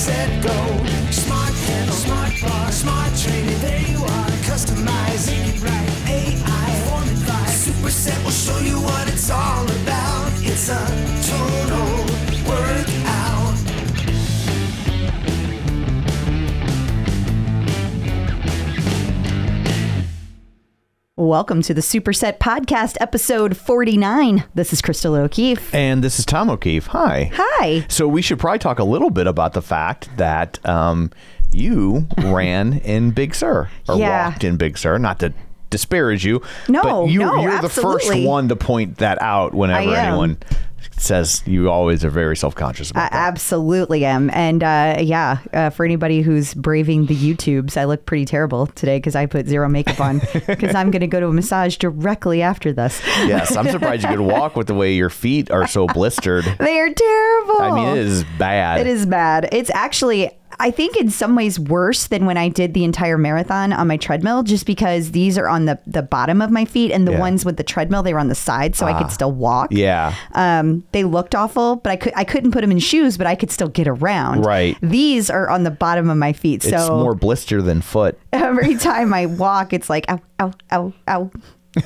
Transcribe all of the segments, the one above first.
set, go. Welcome to the Superset Podcast, episode 49. This is Crystal O'Keefe. And this is Tom O'Keefe. Hi. Hi. So we should probably talk a little bit about the fact that um, you ran in Big Sur or Yeah. walked in Big Sur. Not to disparage you, No, but you, no, you're the first one to point that out whenever anyone says you always are very self conscious I about that. absolutely am. And uh, yeah, uh, for anybody who's braving the YouTubes, I look pretty terrible today because I put zero makeup on because I'm going to go to a massage directly after this. yes, I'm surprised you could walk with the way your feet are so blistered. They are terrible. I mean, it is bad. It is bad. It's actually, I think, in some ways worse than when I did the entire marathon on my treadmill, just because these are on the the bottom of my feet, and the Yeah. Ah. ones with the treadmill they were on the side, so I could still walk. Yeah. Um, they looked awful, but I could I couldn't put them in shoes, but I could still get around. Right. These are on the bottom of my feet, It's so more blister than foot. every time I walk, it's like ow ow ow ow.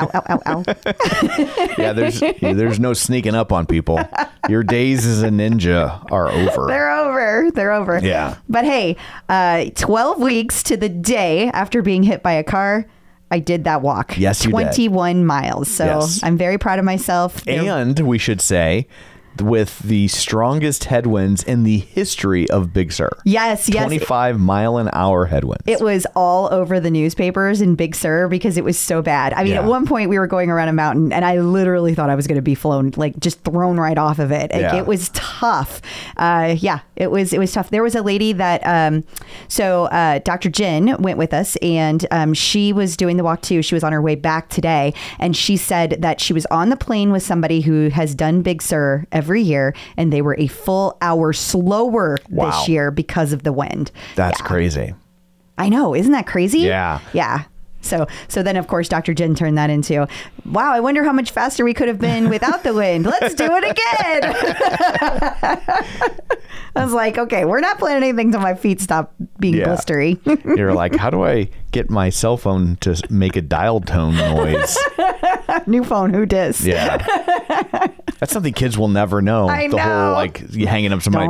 Ow, ow, ow, ow. Yeah, there's there's no sneaking up on people. Your days as a ninja are over. They're over. They're over. Yeah. But hey, uh, 12 weeks to the day after being hit by a car, I did that walk. Yes, you did. 21 miles. So Yes. I'm very proud of myself. And we should say with the strongest headwinds in the history of Big Sur. yes, yes. 25 mile an hour headwinds. It was all over the newspapers in Big Sur because it was so bad. I mean, Yeah. at one point we were going around a mountain and I literally thought I was going to be flown, like just thrown right off of it. Like, Yeah. It was tough. Uh, yeah, it was. It was tough. There was a lady that, um, so uh, Dr. Jin went with us and um, she was doing the walk too. She was on her way back today and she said that she was on the plane with somebody who has done Big Sur every year and they were a full hour slower Wow. this year because of the wind. That's Yeah. crazy. I know, isn't that crazy? Yeah. Yeah. So so then of course Dr. Jen turned that into, wow, I wonder how much faster we could have been without the wind. Let's do it again. I was like, okay, we're not planning anything till my feet stop being Yeah. blistery. You're like, how do I get my cell phone to make a dial tone noise? New phone, who dis? Yeah. That's something kids will never know. I the know. whole like hanging up somebody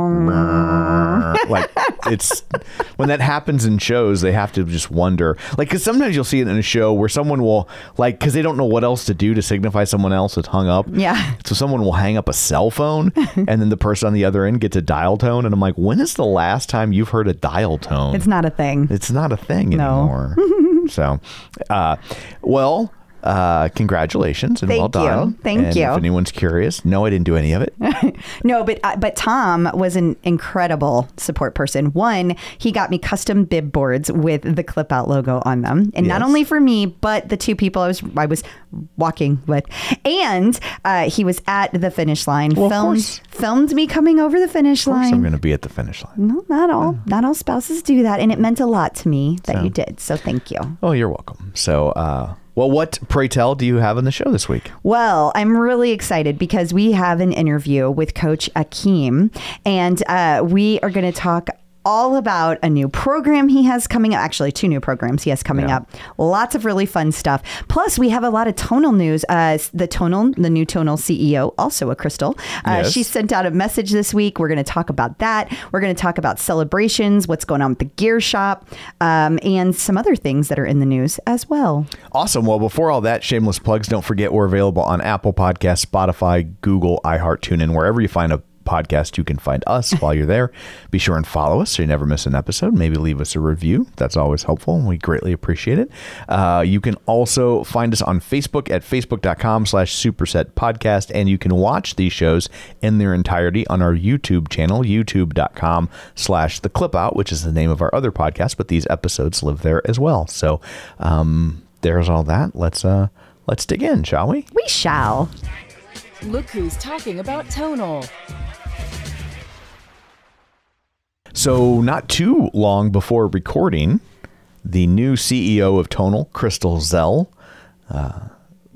like it's when that happens in shows they have to just wonder like because sometimes you'll see in a show where someone will like because they don't know what else to do to signify someone else is hung up Yeah. so someone will hang up a cell phone and then the person on the other end gets a dial tone and i'm like when is the last time you've heard a dial tone It's not a thing. it's not a thing No. anymore. so, uh, well, uh, congratulations and Thank well done. you. Thank And you. If anyone's curious, no, I didn't do any of it. No, but uh, but Tom was an incredible support person. One, he got me custom bib boards with the clip out logo on them, and not only for me, but the two people I was I was walking with, and uh, he was at the finish line. Well, filmed filmed me coming over the finish Of course, I'm going to be at the finish line. No, not all. Not all spouses do that, and it meant a lot to me that you did. So thank you. Oh, you're welcome. So, uh, well, what pray tell do you have in the show this week? Well, I'm really excited because we have an interview with Coach Ackeem, and uh, we are going to talk all about a new program he has coming up. Actually, two new programs he has coming Yeah. up. Lots of really fun stuff. Plus, we have a lot of tonal news. Uh, the tonal, the new tonal CEO, also a crystal. Uh, Yes. She sent out a message this week. We're going to talk about that. We're going to talk about celebrations, what's going on with the gear shop, um, and some other things that are in the news as well. Awesome. Well, before all that, shameless plugs, don't forget we're available on Apple Podcasts, Spotify, Google, iHeart, TuneIn, wherever you find a podcast, you can find us while you're there. Be sure and follow us so you never miss an episode. Maybe leave us a review. That's always helpful, and we greatly appreciate it. Uh, you can also find us on Facebook at facebook.com slash superset podcast, and you can watch these shows in their entirety on our YouTube channel, youtube.com slash the clip out, which is the name of our other podcast, but these episodes live there as well. So um, there's all that. Let's uh let's dig in, shall we? We shall. Look who's talking about tonal. So, not too long before recording, the new CEO of Tonal, Crystal Zell, uh,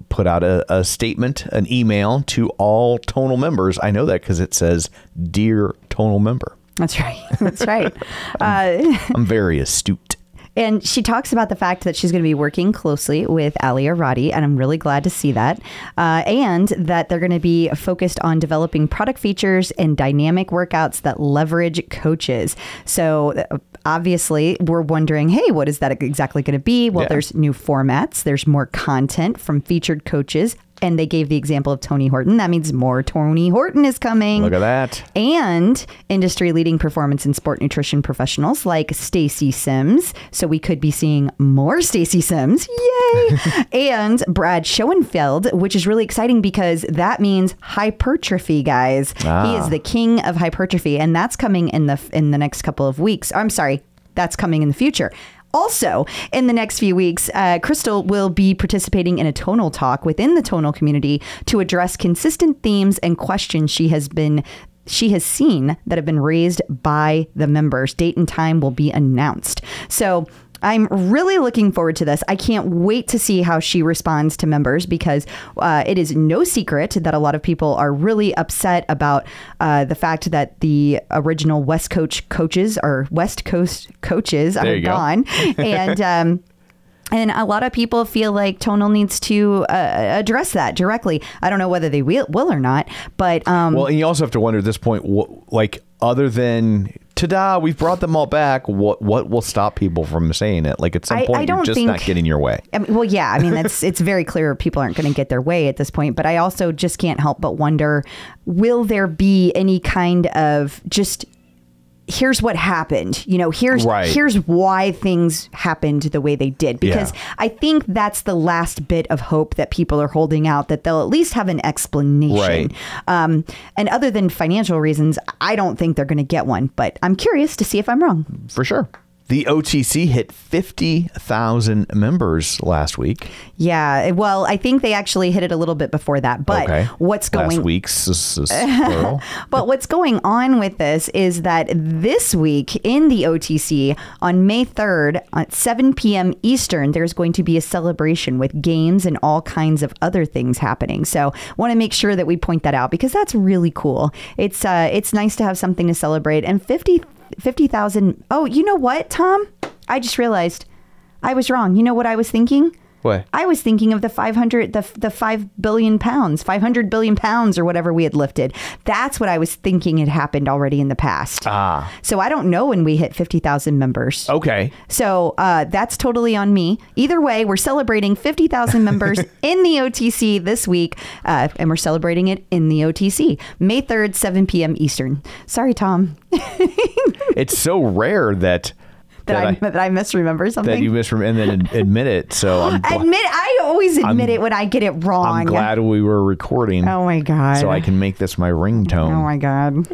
put out a, a statement, an email to all Tonal members. I know that because it says, Dear Tonal member. That's right. That's right. Uh, I'm very astute. And she talks about the fact that she's going to be working closely with Aly Orady, and I'm really glad to see that. Uh, and that they're going to be focused on developing product features and dynamic workouts that leverage coaches. So, uh, obviously, we're wondering hey, what is that exactly going to be? Well, Yeah. there's new formats, there's more content from featured coaches. And they gave the example of Tony Horton. That means more Tony Horton is coming Look at that. and industry leading performance and sport nutrition professionals like Stacy Sims. So we could be seeing more Stacy Sims. Yay! and Brad Schoenfeld, which is really exciting because that means hypertrophy, guys. He Ah. is the king of hypertrophy and that's coming in the in the next couple of weeks. I'm sorry, that's coming in the future. Also, in the next few weeks, uh, Crystal will be participating in a tonal talk within the tonal community to address consistent themes and questions she has been she has seen that have been raised by the members. Date and time will be announced. So I'm really looking forward to this. I can't wait to see how she responds to members because uh, it is no secret that a lot of people are really upset about uh, the fact that the original West Coast coaches or West Coast coaches There are gone, and. Um, and a lot of people feel like Tonal needs to uh, address that directly. I don't know whether they will, will or not, but um, Well, and you also have to wonder at this point, what, like, other than ta-da, we've brought them all back. What what will stop people from saying it? Like at some I- point, I you're don't just think- not getting your way. I mean, well, yeah. I mean, that's it's very clear people aren't going to get their way at this point. But I also just can't help but wonder: Will there be any kind of just? Here's what happened. You know, here's Right. here's why things happened the way they did. Because Yeah. I think that's the last bit of hope that people are holding out that they'll at least have an explanation. Right. Um, and other than financial reasons, I don't think they're going to get one. But I'm curious to see if I'm wrong. For sure. The OTC hit 50,000 members last week. Yeah. Well, I think they actually hit it a little bit before that. But okay. what's going Last week's. But what's going on with this is that this week in the OTC on May 3rd at 7 p.m. Eastern, there's going to be a celebration with games and all kinds of other things happening. So, want to make sure that we point that out because that's really cool. It's uh, it's nice to have something to celebrate. And 50 50,000. Oh, you know what, Tom? I just realized I was wrong. You know what I was thinking? What? I was thinking of the 500 the the 5 billion pounds, 500 billion pounds or whatever we had lifted. That's what I was thinking had happened already in the past. Ah. So I don't know when we hit 50,000 members. Okay. So uh, that's totally on me. Either way, we're celebrating 50,000 members in the OTC this week, uh, and we're celebrating it in the OTC, May 3rd, 7 p.m. Eastern. Sorry, Tom, It's so rare that that, I, I, that I misremember something. that you misremember and then admit it. So I'm, gl- admit, I always admit I'm- it when I get it wrong. I'm glad we were recording Oh my god. so I can make this my ringtone. Oh my god.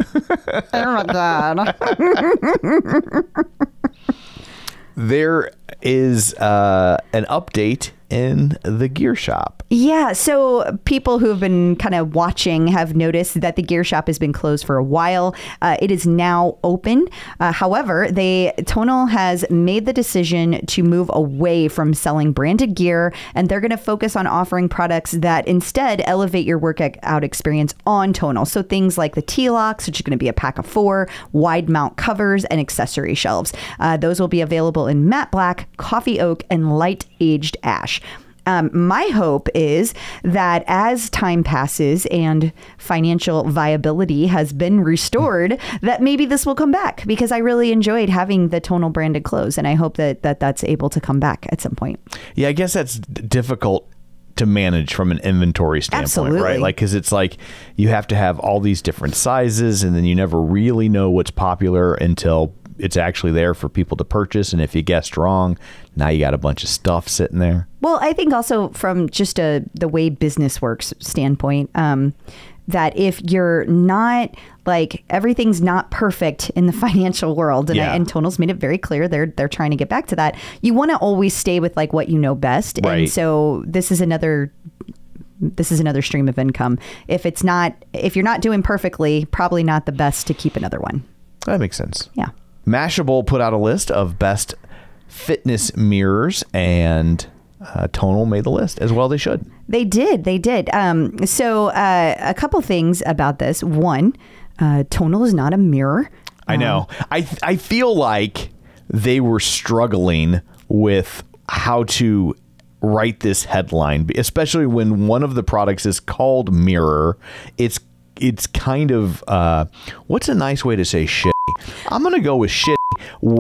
oh my god. There is uh, an update in the gear shop. Yeah, so people who have been kind of watching have noticed that the gear shop has been closed for a while. Uh, it is now open. Uh, however, they Tonal has made the decision to move away from selling branded gear, and they're going to focus on offering products that instead elevate your workout experience on Tonal. So things like the T-locks, which is going to be a pack of four, wide mount covers, and accessory shelves. Uh, those will be available in matte black, coffee oak, and light aged ash. Um, my hope is that as time passes and financial viability has been restored, that maybe this will come back because I really enjoyed having the tonal branded clothes, and I hope that, that that's able to come back at some point. Yeah, I guess that's difficult to manage from an inventory standpoint, Absolutely. right? Like, because it's like you have to have all these different sizes, and then you never really know what's popular until it's actually there for people to purchase. And if you guessed wrong, now you got a bunch of stuff sitting there. Well, I think also from just a the way business works standpoint, um, that if you're not like everything's not perfect in the financial world, and, Yeah. and Tonal's made it very clear they're they're trying to get back to that. You want to always stay with like what you know best, Right. and so this is another. This is another stream of income. If it's not, if you're not doing perfectly, probably not the best to keep another one. That makes sense. Yeah. Mashable put out a list of best fitness mirrors, and uh, Tonal made the list as well. They should. They did. They did. Um, so uh, a couple things about this. One, uh, Tonal is not a mirror. I know. I I feel like they were struggling with how to write this headline, especially when one of the products is called Mirror. It's it's kind of uh, what's a nice way to say shit? I'm gonna go with shit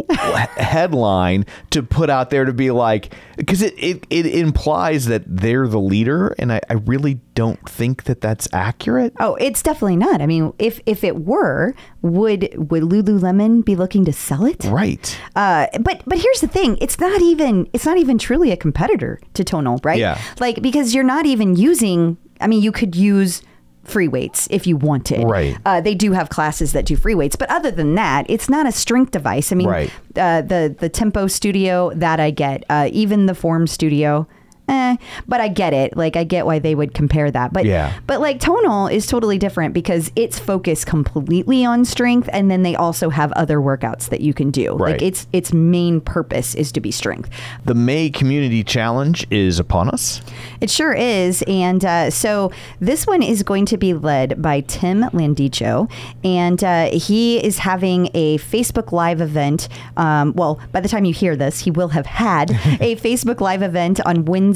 headline to put out there to be like because it, it it implies that they're the leader, and I, I really don't think that that's accurate. Oh, it's definitely not. I mean, if if it were, would would Lululemon be looking to sell it? Right. Uh, but but here's the thing: it's not even it's not even truly a competitor to Tonal, right? Yeah. Like because you're not even using. I mean, you could use free weights if you wanted. Right. Uh, they do have classes that do free weights, but other than that, it's not a strength device. I mean, Right. uh, the the Tempo Studio that I get, uh, even the Form Studio. Eh, but I get it. Like I get why they would compare that. But Yeah. but like tonal is totally different because it's focused completely on strength and then they also have other workouts that you can do. Right. Like its its main purpose is to be strength. The May Community Challenge is upon us. It sure is. And uh, so this one is going to be led by Tim Landicho. And uh, he is having a Facebook Live event. Um, well, by the time you hear this, he will have had a Facebook Live event on Wednesday.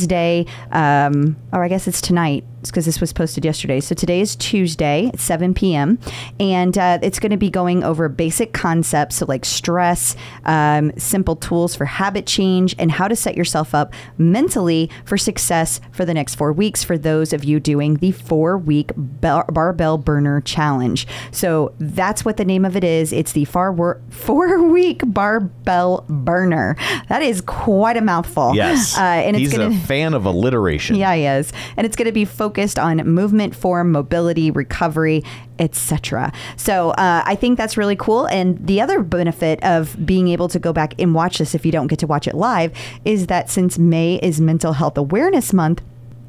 Um, or I guess it's tonight because this was posted yesterday. So today is Tuesday at 7 p.m. And uh, it's going to be going over basic concepts, so like stress, um, simple tools for habit change, and how to set yourself up mentally for success for the next four weeks for those of you doing the four week bar- barbell burner challenge. So that's what the name of it is. It's the far wor- four week barbell burner. That is quite a mouthful. Yes. Uh, and it's He's going a fan of alliteration. Yeah, he is. And it's going to be focused on movement, form, mobility, recovery, etc. So uh, I think that's really cool. And the other benefit of being able to go back and watch this if you don't get to watch it live is that since May is Mental Health Awareness Month,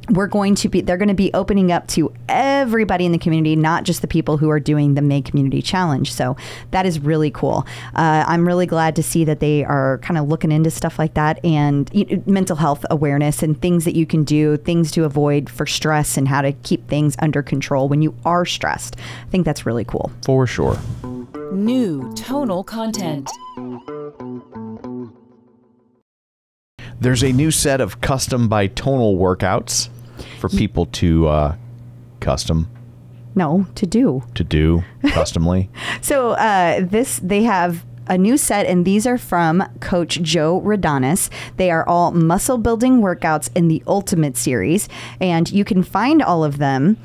we're going to be they're going to be opening up to everybody in the community not just the people who are doing the may community challenge so that is really cool uh, i'm really glad to see that they are kind of looking into stuff like that and you know, mental health awareness and things that you can do things to avoid for stress and how to keep things under control when you are stressed i think that's really cool For sure. New tonal content. There's a new set of custom by tonal workouts for people to uh, custom no to do to do customly. So uh, this they have a new set, and these are from Coach Joe Rodonis. They are all muscle building workouts in the Ultimate Series, and you can find all of them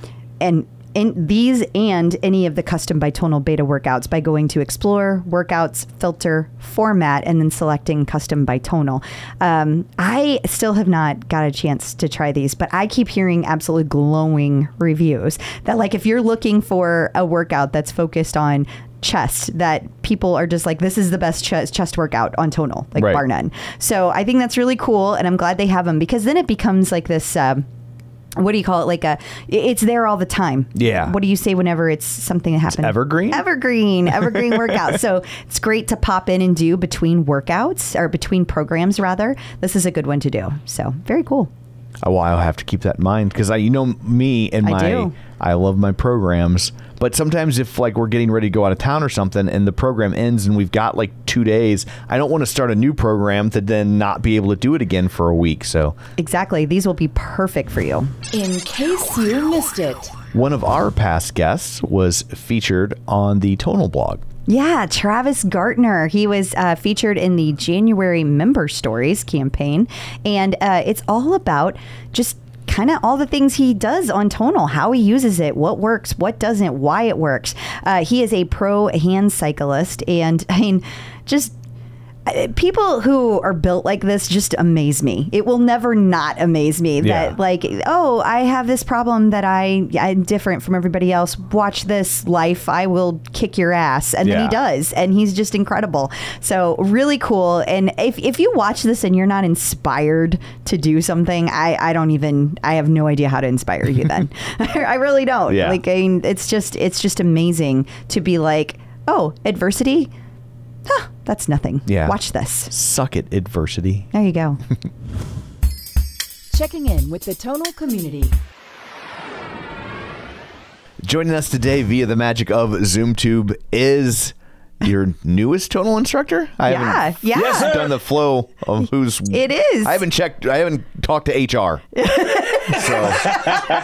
and. In these and any of the custom by tonal beta workouts by going to explore workouts filter format and then selecting custom by tonal um, i still have not got a chance to try these but i keep hearing absolutely glowing reviews that like if you're looking for a workout that's focused on chest that people are just like this is the best chest, chest workout on tonal like Right. bar none so i think that's really cool and i'm glad they have them because then it becomes like this um, what do you call it like a it's there all the time Yeah. what do you say whenever it's something that happens evergreen? evergreen evergreen workout so it's great to pop in and do between workouts or between programs rather this is a good one to do so very cool Oh, well, I'll have to keep that in mind because I, you know, me and my. I love my programs. But sometimes if like we're getting ready to go out of town or something, and the program ends and we've got like two days, I don't want to start a new program to then not be able to do it again for a week. So exactly these will be perfect for you In case you missed it. one of our past guests was featured on the Tonal blog. Yeah, Travis Gaertner. He was uh, featured in the January Member Stories campaign, and uh, it's all about just kind of all the things he does on tonal, how he uses it, what works, what doesn't, why it works. Uh, he is a pro hand cyclist, and I mean, just people who are built like this just amaze me. It will never not amaze me that Yeah. like, oh, I have this problem that I I'm different from everybody else. Watch this life, I will kick your ass. And then he does, and he's just incredible. So really cool. And if if you watch this and you're not inspired to do something, I I don't even I have no idea how to inspire you then. I really don't. Yeah. Like I mean, it's just it's just amazing to be like, oh, adversity. Huh, that's nothing. Yeah. Watch this. Suck it, adversity. There you go. Checking in with the tonal community. Joining us today via the magic of ZoomTube is your newest tonal instructor? I Yeah, haven't yeah. Yes, sir. done the flow of who's. It is. I haven't checked. I haven't talked to HR. so,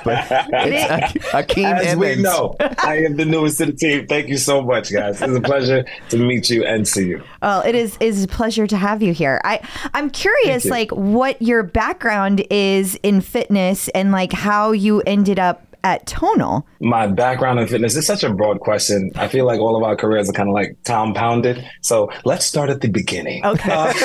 but it's Ackeem As we know, I am the newest to the team. Thank you so much, guys. It's a pleasure to meet you and see you. Well, it is is a pleasure to have you here. I I'm curious, like what your background is in fitness and like how you ended up at Tonal. My background in fitness is such a broad question. I feel like all of our careers are kind of like compounded. So let's start at the beginning. Okay.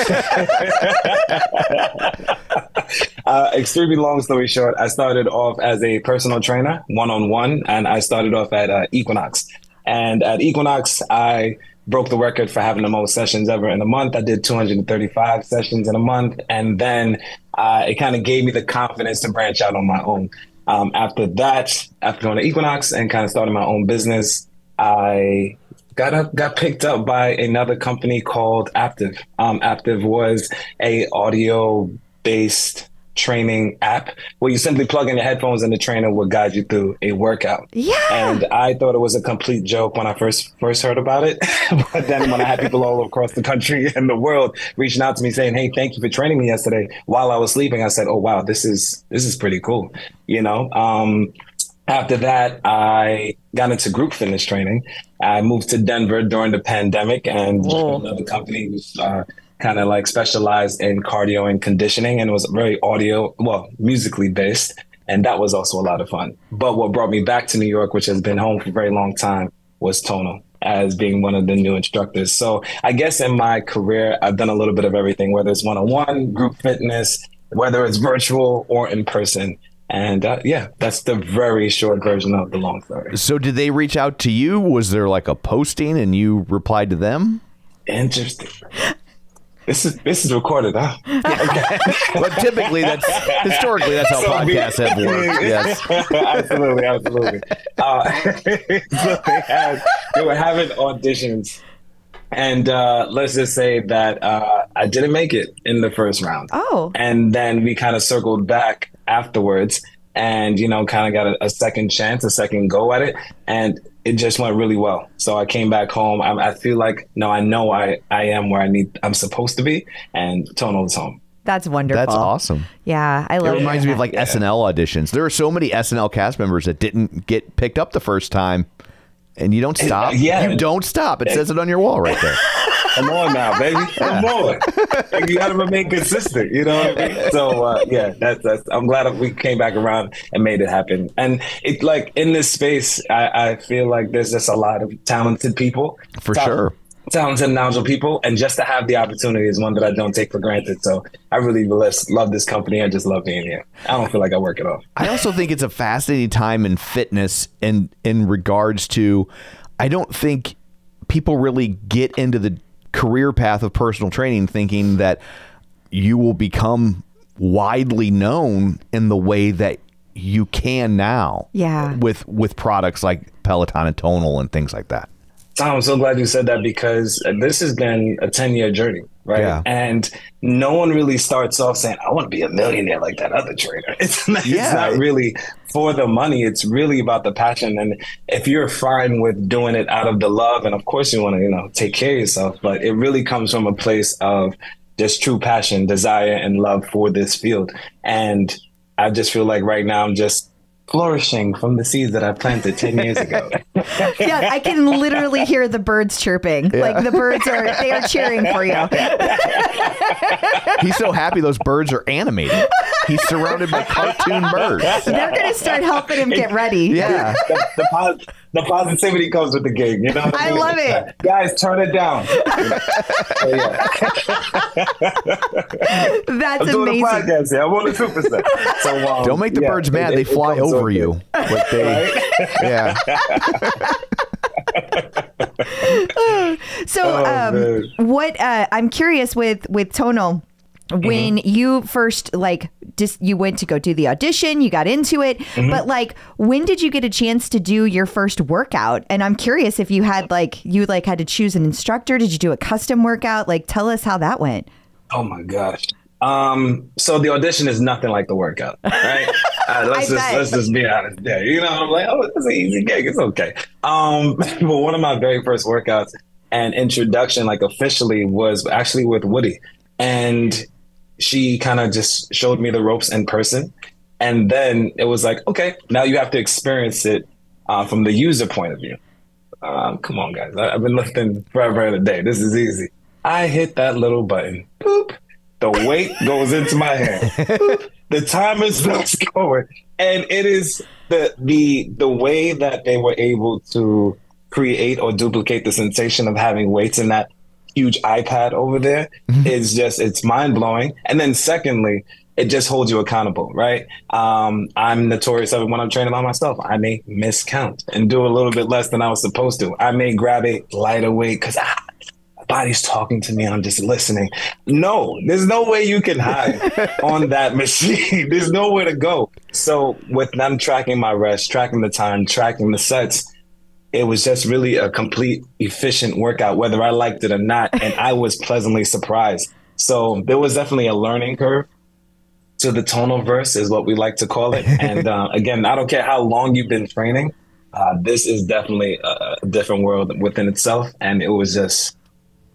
Uh, extremely long story short, I started off as a personal trainer, one on one, and I started off at uh, Equinox. And at Equinox, I broke the record for having the most sessions ever in a month. I did 235 sessions in a month, and then uh, it kind of gave me the confidence to branch out on my own. Um, after that, after going to Equinox and kind of starting my own business, I got up, got picked up by another company called Aaptiv. Um, was a audio based training app where you simply plug in your headphones and the trainer will guide you through a workout. Yeah. And I thought it was a complete joke when I first first heard about it. but then when I had people all across the country and the world reaching out to me saying, Hey, thank you for training me yesterday while I was sleeping, I said, Oh wow, this is this is pretty cool. You know? Um after that, I got into group fitness training. I moved to Denver during the pandemic and Whoa. another company was uh, kind of like specialized in cardio and conditioning and it was very audio, well, musically based. And that was also a lot of fun. But what brought me back to New York, which has been home for a very long time, was Tonal as being one of the new instructors. So I guess in my career, I've done a little bit of everything, whether it's one on one, group fitness, whether it's virtual or in person. And uh, yeah, that's the very short version of the long story. So, did they reach out to you? Was there like a posting and you replied to them? Interesting. This is this is recorded, huh? Well, typically, that's historically that's how So we- podcasts have worked. Yes. absolutely, absolutely. Uh, so they had they were having auditions, and uh, let's just say that uh, I didn't make it in the first round. Oh. and then we kind of circled back afterwards, and you know, kind of got a, a second chance, a second go at it, and it just went really well. So I came back home. I, I feel like no, I know I I am where I need I'm supposed to be, and Tonal's home. That's wonderful. That's awesome. Yeah, I love. It love reminds me of hearing like SNL auditions. There are so many SNL cast members that didn't get picked up the first time, and you don't stop. yeah. You don't stop. It says it on your wall right there. Come on now, baby. Come on. you got to remain consistent. You know what I mean? So uh, yeah, that's that's. I'm glad we came back around and made it happen. And it like in this space, I, I feel like there's just a lot of talented people. For sure. Talented and knowledgeable people, and just to have the opportunity is one that I don't take for granted. So I really love this company. I just love being here. I don't feel like I work at all. I also think it's a fascinating time in fitness in in regards to I don't think people really get into the career path of personal training thinking that you will become widely known in the way that you can now. Yeah. With with products like Peloton and Tonal and things like that. Tom, I'm so glad you said that because this has been a 10 year journey, right? Yeah. And no one really starts off saying, I want to be a millionaire like that other trainer. It's not, Yeah. it's not really for the money. It's really about the passion. And if you're fine with doing it out of the love, and of course you want to, you know, take care of yourself, but it really comes from a place of just true passion, desire, and love for this field. And I just feel like right now I'm just flourishing from the seeds that I planted 10 years ago. yeah, I can literally hear the birds chirping. Like the birds are they are cheering for you. He's so happy those birds are animated. He's surrounded by cartoon birds. They're gonna start helping him get ready. Yeah. the, the, pos- the positivity comes with the gig. You know, what I mean? love it. guys. Turn it down. So, yeah. That's I'm doing amazing. a podcast here. I'm on the two percent. So um, Don't make the yeah, birds mad. it- they it fly over with you. it. Like they, yeah. So, Oh, um, what uh, I'm curious with with Tonal, when Mm-hmm. you first like just you went to go do the audition, you got into it, Mm-hmm. but like when did you get a chance to do your first workout? And I'm curious if you had like you like had to choose an instructor. Did you do a custom workout? Like, tell us how that went. Oh my gosh. Um, so the audition is nothing like the workout, right? Uh, let's I just bet. let's just be honest. Yeah, you know, I'm like, oh, it's an easy gig. It's okay. Um, but one of my very first workouts and introduction, like officially, was actually with Woody. And she kind of just showed me the ropes in person. And then it was like, okay, now you have to experience it uh, from the user point of view. Um, come on, guys. I, I've been lifting forever and a day. This is easy. I hit that little button. Boop. The weight goes into my hand. Boop. The timer starts going. And it is the the the way that they were able to create or duplicate the sensation of having weights in that huge iPad over there is just it's mind blowing. And then secondly, it just holds you accountable, right? Um, I'm notorious of it when I'm training by myself. I may miscount and do a little bit less than I was supposed to. I may grab a lighter weight because ah, my body's talking to me and I'm just listening. No, there's no way you can hide on that machine. There's nowhere to go. So with them tracking my rest, tracking the time, tracking the sets, it was just really a complete efficient workout, whether I liked it or not. And I was pleasantly surprised. So there was definitely a learning curve to the tonal verse is what we like to call it. And uh, again, I don't care how long you've been training. Uh, this is definitely a, different world within itself. And it was just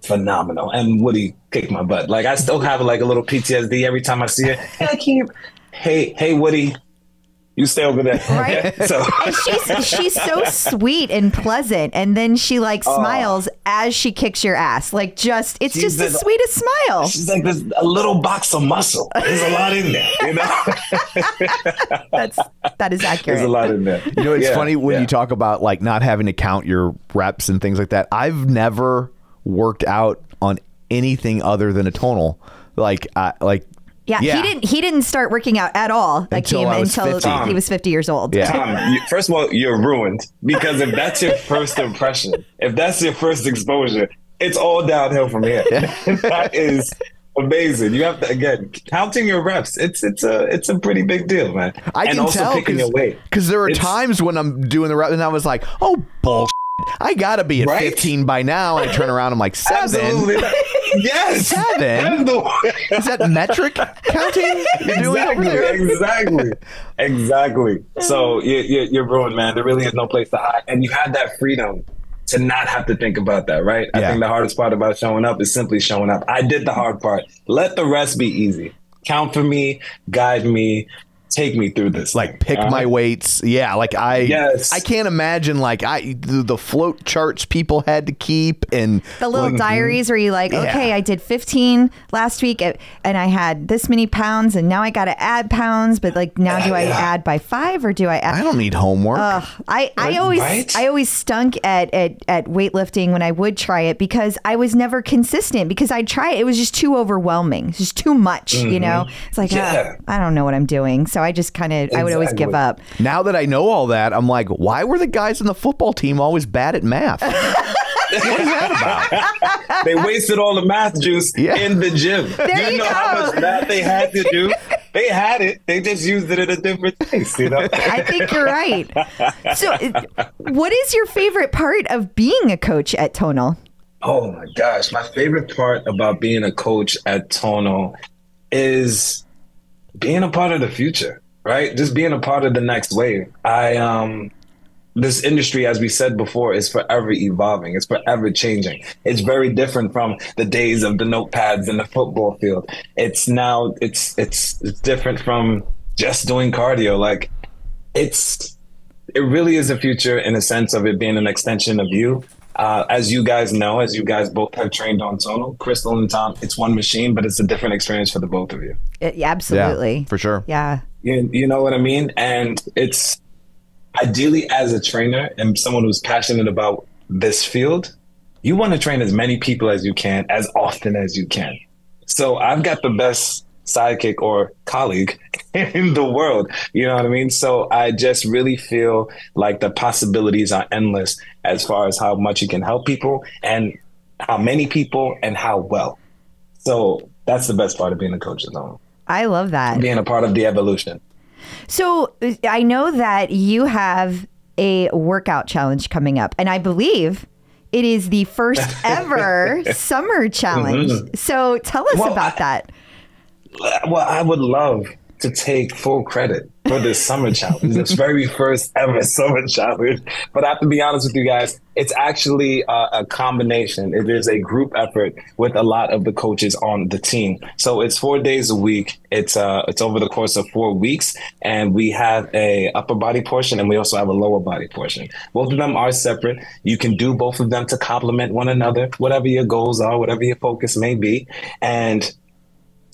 phenomenal. And Woody kicked my butt. Like I still have like a little PTSD every time I see it. I hey, hey, Woody, you stay over there. Right. so And she's she's so sweet and pleasant, and then she like smiles as she kicks your ass. Like just, it's just the the- sweetest smile. she's like, this a little box of muscle. There's a lot in there. You know, That's that is there's accurate. a lot in there. You know, it's Yeah, funny when yeah. you talk about like not having to count your reps and things like that. I've never worked out on anything other than a tonal. Like, I like, Yeah, he didn't. He didn't start working out at all. Like Until him I was until 50. he was fifty years old. Yeah. Tom, you, first of all, you're ruined because if that's your first impression, if that's your first exposure, it's all downhill from here. that is amazing. You have to again counting your reps. It's it's a it's a pretty big deal, man. I and can also tell picking your weight because there are It's- times when I'm doing the rep and I was like, oh bull. I gotta be at Right? 15 by now. And I turn around, I'm like seven. Yes. Seven? Is that metric counting? You're exactly, exactly, exactly. So you, you, you're ruined, man. There really is no place to hide, and you have that freedom to not have to think about that, right? I think the hardest part about showing up is simply showing up. I did the hard part. Let the rest be easy. Count for me, guide me, take me through this. like thing, pick all my weights. Yeah, like I Yes. I can't imagine like I the, the float charts people had to keep and The little diaries where you like, Yeah. okay, I did 15 last week uh, and I had this many pounds and now I got to add pounds, but like now do I Yeah. add by five or do I add? I don't need homework. Ugh, I, I always right? I always stunk at, at at weightlifting when I would try it because I was never consistent because I'd try it. It was just too overwhelming. It's just too much, you know? It's like, Mm-hmm. Yeah. ah, I don't know what I'm doing. So I just kind of, I would always give up. now that I know all that, I'm like, why were the guys in the football team always bad at math? They wasted all the math juice Yeah. in the gym. There you you know how much math they had to do? They had it. They just used it in a different place, you know? I think you're right. So, uh, what is your favorite part of being a coach at Tonal? Oh my gosh, my favorite part about being a coach at Tonal is being a part of the future, right? Just being a part of the next wave. I um this industry, as we said before, is forever evolving. It's forever changing. It's very different from the days of the notepads and the football field. It's now it's it's it's different from just doing cardio. Like it's it really is a future in a sense of it being an extension of you. Uh, as you guys know, as you guys both have trained on Tonal, Crystal and Tom, it's one machine, but it's a different experience for the both of you. Yeah, absolutely. Yeah, for sure. Yeah. You, you know what I mean? And it's ideally as a trainer and someone who's passionate about this field, you want to train as many people as you can, as often as you can. So I've got the best sidekick or colleague in the world. You know what I mean? So I just really feel like the possibilities are endless as far as how much you can help people and how many people and how well. So that's the best part of being a coach at home, I love that. being a part of the evolution. So I know that you have a workout challenge coming up, and I believe it is the first ever summer challenge. Mm-hmm. So tell us Well, about I- that. Well, I would love to take full credit for this summer challenge, this very first ever summer challenge. But I have to be honest with you guys, it's actually a, a combination. It is a group effort with a lot of the coaches on the team. So it's four days a week. It's uh it's over the course of four weeks, and we have a upper body portion and we also have a lower body portion. Both of them are separate. You can do both of them to complement one another, whatever your goals are, whatever your focus may be, and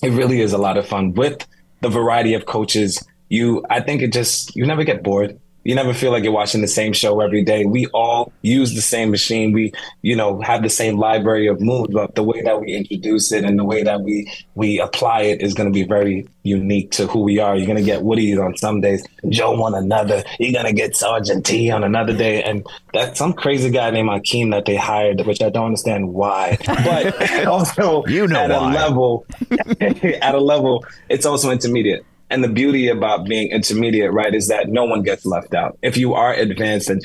it really is a lot of fun with the variety of coaches. You, I think it just you never get bored you never feel like you're watching the same show every day. We all use the same machine. We, you know, have the same library of moves, but the way that we introduce it and the way that we we apply it is going to be very unique to who we are. You're going to get Woody on some days, Joe on another. You're going to get Sergeant T on another day, and that's some crazy guy named Ackeem that they hired, which I don't understand why. But also, You know at why. a level, at a level, it's also intermediate. And the beauty about being intermediate, right, is that no one gets left out. If you are advanced and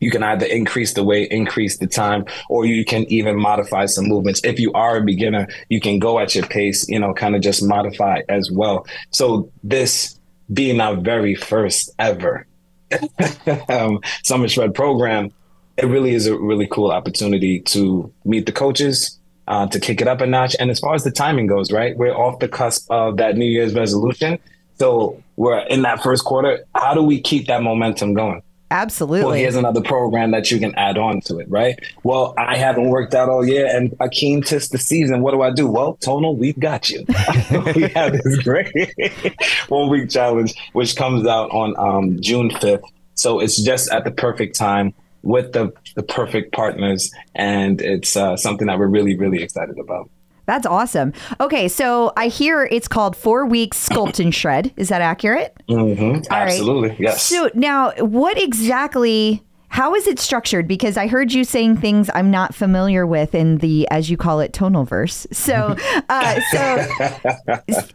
you can either increase the weight, increase the time, or you can even modify some movements. If you are a beginner, you can go at your pace, you know, kind of just modify as well. So this being our very first ever um, Summer Shred program, it really is a really cool opportunity to meet the coaches, uh, to kick it up a notch. And as far as the timing goes, right, we're off the cusp of that New Year's resolution. So we're in that first quarter. How do we keep that momentum going? Absolutely. Well, here's another program that you can add on to it, right? Well, I haven't worked out all year and Ackeem tis the season. What do I do? Well, Tonal, we've got you. we have this great one week challenge, which comes out on um, June 5th. So it's just at the perfect time with the, the perfect partners. And it's uh, something that we're really, really excited about. That's awesome. Okay, so I hear it's called Four Weeks Sculpt and Shred. Is that accurate? hmm All right. Absolutely. Yes. So now, what exactly? How is it structured? Because I heard you saying things I'm not familiar with in the, as you call it, tonal verse. So, uh, so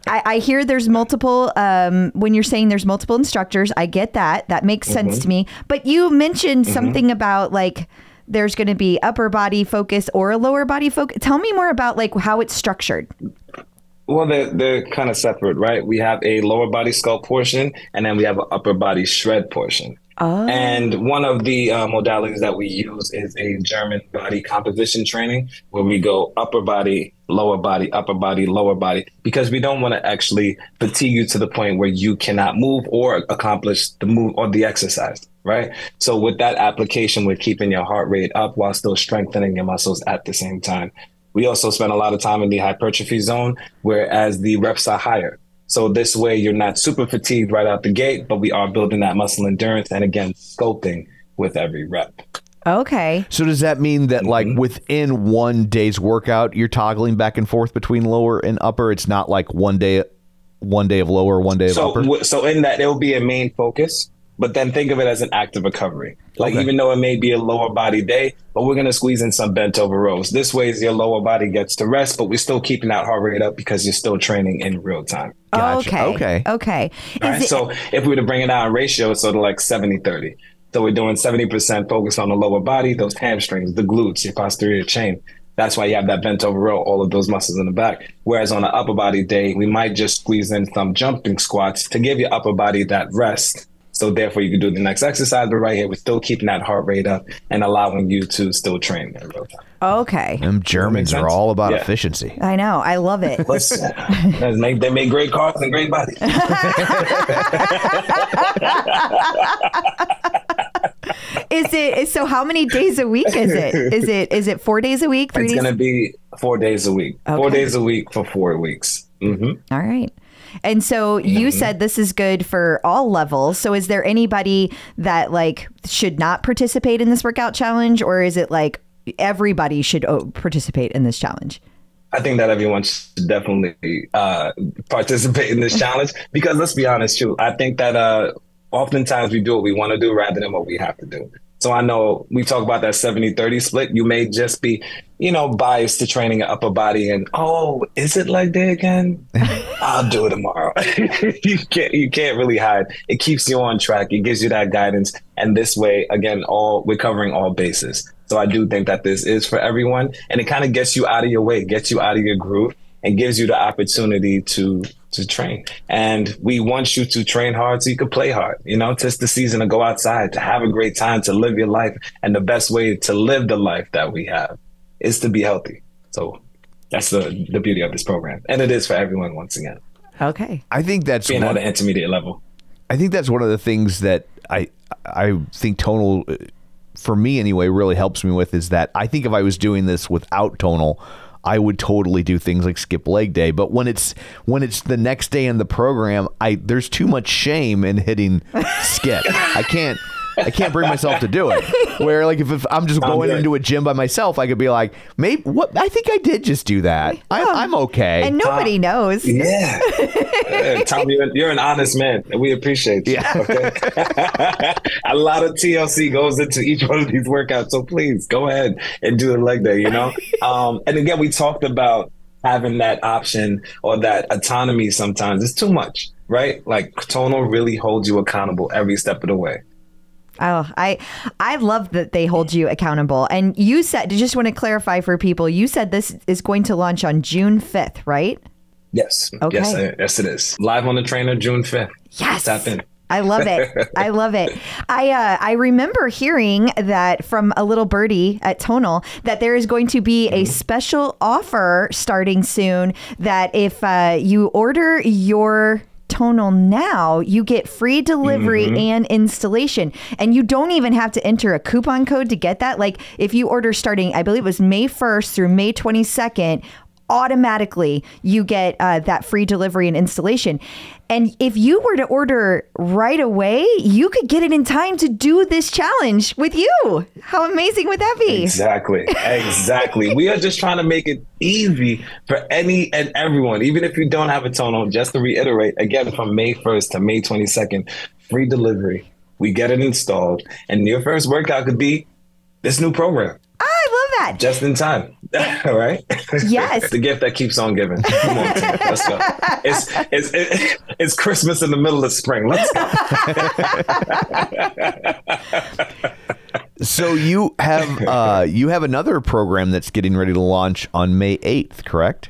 I, I hear there's multiple. Um, when you're saying there's multiple instructors, I get that. That makes sense to me. But you mentioned something about like there's going to be upper body focus or a lower body focus. Tell me more about like how it's structured. Well, they're, they're kind of separate, right? We have a lower body sculpt portion, and then we have an upper body shred portion. Oh. And one of the uh, modalities that we use is a German body composition training, where we go upper body, lower body, upper body, lower body, because we don't want to actually fatigue you to the point where you cannot move or accomplish the move or the exercise, right? So with that application, we're keeping your heart rate up while still strengthening your muscles at the same time. We also spend a lot of time in the hypertrophy zone, whereas the reps are higher. So this way you're not super fatigued right out the gate, but we are building that muscle endurance and again, sculpting with every rep. Okay. So does that mean that like Mm-hmm. within one day's workout, you're toggling back and forth between lower and upper? It's not like one day, one day of lower, one day of So, upper. w- so in that, there will be a main focus, but then think of it as an active recovery. Like Okay. even though it may be a lower body day, but we're gonna squeeze in some bent over rows. This way, your lower body gets to rest, but we're still keeping that heart rate up because you're still training in real time. Gotcha. Okay. Okay. Okay. Right? it- so if we were to bring it out in ratio, it's sort of like 70 30. So we're doing 70% focus on the lower body, those hamstrings, the glutes, your posterior chain. That's why you have that bent over row, all of those muscles in the back. Whereas on the upper body day, we might just squeeze in some jumping squats to give your upper body that rest. So therefore, you can do the next exercise, but right here, we're still keeping that heart rate up and allowing you to still train in real time. okay. Them Germans are all about Yeah. efficiency. I know. I love it. Listen, they make, they make great cars and great bodies. Is it so? How many days a week is it? Is it is it four days a week? Three It's days? going to be four days a week. Four days a week for four weeks. hmm All right. And so you Mm-hmm. said this is good for all levels. So is there anybody that like should not participate in this workout challenge, or is it like everybody should oh, participate in this challenge? I think that everyone should definitely uh, participate in this challenge because let's be honest, too. I think that uh, oftentimes we do what we want to do rather than what we have to do. So I know we talk about that 70 30 split. You may just be, you know, biased to training an upper body and, oh, is it like that again? I'll do it tomorrow. you can't you can't really hide. It keeps you on track. It gives you that guidance. And this way, again, all we're covering all bases. So I do think that this is for everyone. And it kind of gets you out of your way, gets you out of your groove, and gives you the opportunity to to train. And we want you to train hard so you can play hard. You know, it's the season to go outside, to have a great time, to live your life. And the best way to live the life that we have is to be healthy. So that's the, the beauty of this program. And it is for everyone once again. Okay. I think that's Being one, at an intermediate level. I think that's one of the things that I I think tonal uh, for me anyway really helps me with is that I think if I was doing this without tonal I would totally do things like skip leg day but when it's when it's the next day in the program I there's too much shame in hitting skip. I can't I can't bring myself to do it. Where like if, if I'm just going good. into a gym by myself, I could be like, maybe what I think I did just do that. I, I'm okay. And nobody knows. Yeah. Yeah, Tom, you're, you're an honest man, and we appreciate you. Yeah. Okay? a lot of TLC goes into each one of these workouts, so please go ahead and do the leg day. You know, um, and again, we talked about having that option or that autonomy. Sometimes it's too much, right? Like tonal really holds you accountable every step of the way. Oh, I I love that they hold you accountable. And you said, just want to clarify for people, you said this is going to launch on June 5th, right? Yes. Okay. Yes, I- yes, it is. Live on the trainer June 5th. Yes. Tap in. I love it. I love it. I uh, I remember hearing that from a little birdie at Tonal that there is going to be a special offer starting soon. That if uh, you order your Tonal now, you get free delivery and installation, and you don't even have to enter a coupon code to get that. Like if you order starting, I believe it was May first through May twenty second automatically you get uh, that free delivery and installation. And if you were to order right away, you could get it in time to do this challenge with you. How amazing would that be? Exactly. Exactly. we are just trying to make it easy for any and everyone, even if you don't have a tonal. Just to reiterate, again, from May 1st to May 22nd, free delivery. We get it installed, and your first workout could be this new program. Ah, I love that. Just in time. All right. Yes. the gift that keeps on giving. Come on, Tim. Let's go. It's, it's, it's, it's Christmas in the middle of spring. Let's go. So you have uh, you have another program that's getting ready to launch on May eighth, correct?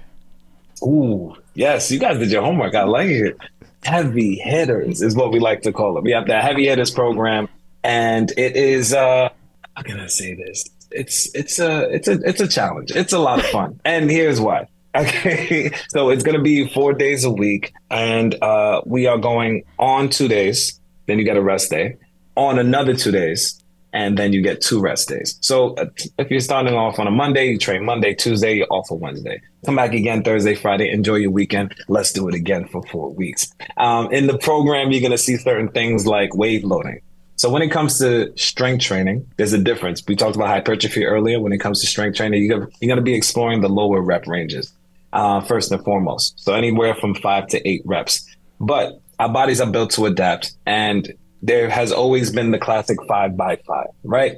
Ooh, yes, you guys did your homework. I like it. Heavy hitters is what we like to call it. We have the heavy hitters program, and it is uh how can I say this? It's it's a it's a it's a challenge. It's a lot of fun. and here's why. Okay. So it's gonna be four days a week, and uh we are going on two days, then you get a rest day, on another two days, and then you get two rest days. So uh, if you're starting off on a Monday, you train Monday, Tuesday, you're off for Wednesday. Come back again Thursday, Friday, enjoy your weekend. Let's do it again for four weeks. Um, in the program, you're going to see certain things like wave loading. So when it comes to strength training, there's a difference. We talked about hypertrophy earlier. When it comes to strength training, you're, you're going to be exploring the lower rep ranges uh, first and foremost. So anywhere from five to eight reps. But our bodies are built to adapt, and there has always been the classic five by five, right?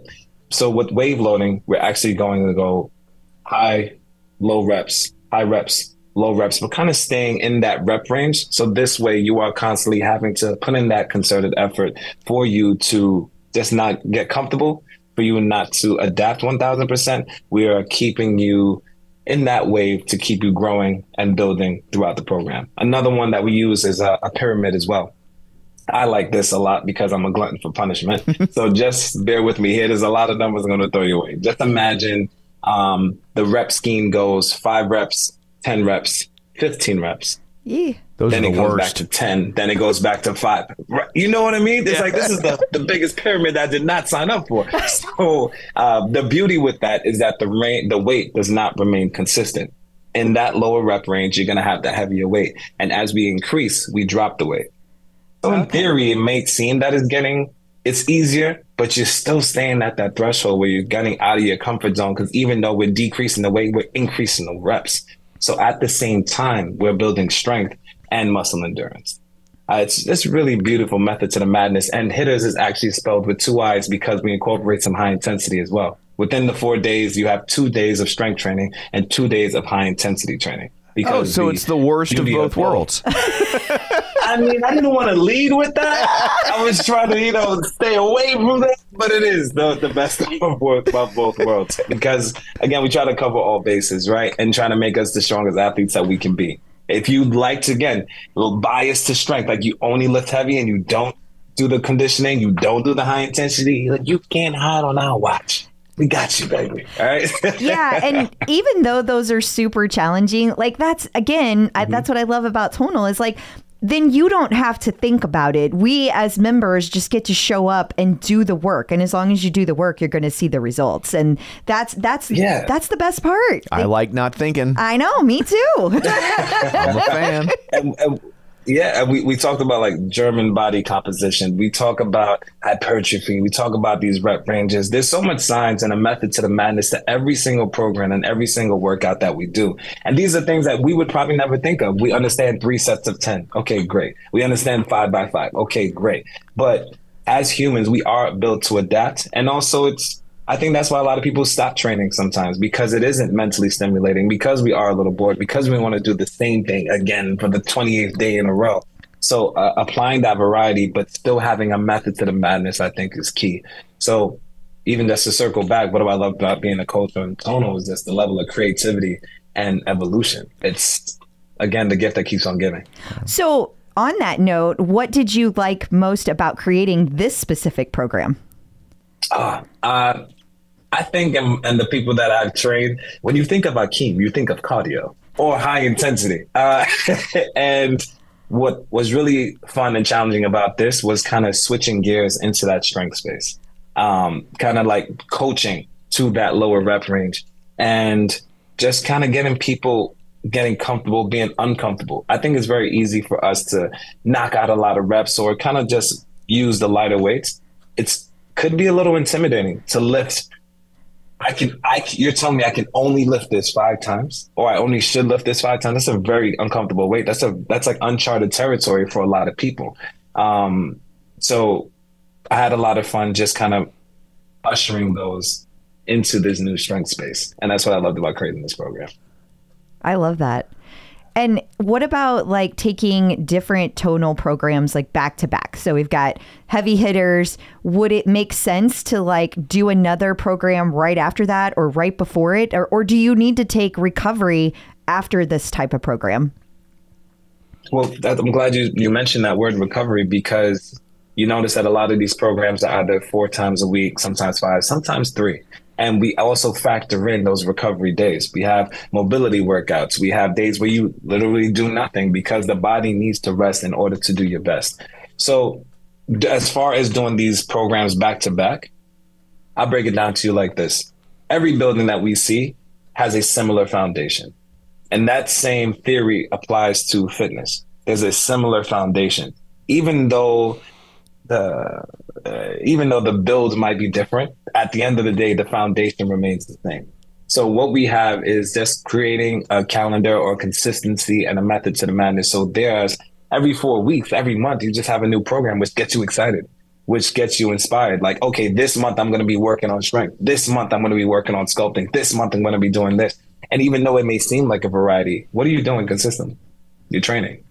So with wave loading, we're actually going to go high, low reps, high reps, low reps, but kind of staying in that rep range. So this way, you are constantly having to put in that concerted effort for you to just not get comfortable, for you not to adapt 1000%. We are keeping you in that wave to keep you growing and building throughout the program. Another one that we use is a, a pyramid as well. I like this a lot because I'm a glutton for punishment. so just bear with me here. There's a lot of numbers I'm going to throw you away. Just imagine um, the rep scheme goes five reps, 10 reps, 15 reps. Yeah. Those Then are it the goes back to 10. Then it goes back to five. You know what I mean? It's like this is the, the biggest pyramid that I did not sign up for. So uh, the beauty with that is that the, ra- the weight does not remain consistent. In that lower rep range, you're going to have that heavier weight. And as we increase, we drop the weight. So in theory, it may seem that it's getting it's easier, but you're still staying at that threshold where you're getting out of your comfort zone. Because even though we're decreasing the weight, we're increasing the reps. So at the same time, we're building strength and muscle endurance. Uh, it's it's really beautiful method to the madness. And hitters is actually spelled with two eyes because we incorporate some high intensity as well. Within the four days, you have two days of strength training and two days of high intensity training. Oh, Because so it's the worst of beauty both worlds. I mean, I didn't want to lead with that. I was trying to, you know, stay away from that, but it is the, the best of both, of both worlds because, again, we try to cover all bases, right? And trying to make us the strongest athletes that we can be. If you like to again, a little bias to strength, like you only lift heavy and you don't do the conditioning, you don't do the high intensity, like you can't hide on our watch. We got you, baby. All right. yeah, and even though those are super challenging, like that's again, I, mm-hmm. that's what I love about tonal is like then you don't have to think about it. We as members just get to show up and do the work, and as long as you do the work, you're going to see the results, and that's that's Yeah. that's the best part. I like not thinking. I know, me too. I'm a fan. and, and yeah, we, we talked about like German body composition. We talk about hypertrophy. We talk about these rep ranges. There's so much science and a method to the madness to every single program and every single workout that we do. And these are things that we would probably never think of. We understand three sets of 10. Okay, great. We understand five by five. Okay, great. But as humans, we are built to adapt. And also it's I think that's why a lot of people stop training sometimes because it isn't mentally stimulating, because we are a little bored, because we want to do the same thing again for the 28th day in a row. So uh, applying that variety, but still having a method to the madness, I think is key. So even just to circle back, what do I love about being a coach on Tonal is just the level of creativity and evolution. It's again the gift that keeps on giving. so, on that note, what did you like most about creating this specific program? Uh, I think, and, and the people that I've trained, when you think of Ackeem, you think of cardio or high intensity. Uh, and what was really fun and challenging about this was kind of switching gears into that strength space, um, kind of like coaching to that lower rep range and just kind of getting people getting comfortable being uncomfortable. I think it's very easy for us to knock out a lot of reps or kind of just use the lighter weights. It's could be a little intimidating to lift. I can, I you're telling me I can only lift this five times, or I only should lift this five times. That's a very uncomfortable weight. That's a that's like uncharted territory for a lot of people. Um, so I had a lot of fun just kind of ushering those into this new strength space, and that's what I loved about creating this program. I love that. And what about like taking different tonal programs like back to back? So we've got heavy hitters. Would it make sense to like do another program right after that or right before it? Or, or do you need to take recovery after this type of program? Well, I'm glad you, you mentioned that word recovery because you notice that a lot of these programs are either four times a week, sometimes five, sometimes three. And we also factor in those recovery days. We have mobility workouts. We have days where you literally do nothing because the body needs to rest in order to do your best. So, as far as doing these programs back to back, I'll break it down to you like this every building that we see has a similar foundation. And that same theory applies to fitness. There's a similar foundation, even though the uh, even though the builds might be different. At the end of the day, the foundation remains the same. So what we have is just creating a calendar or consistency and a method to the madness. So there's every four weeks, every month, you just have a new program which gets you excited, which gets you inspired. Like, okay, this month I'm going to be working on strength. This month I'm going to be working on sculpting. This month I'm going to be doing this. And even though it may seem like a variety, what are you doing consistently? You're training.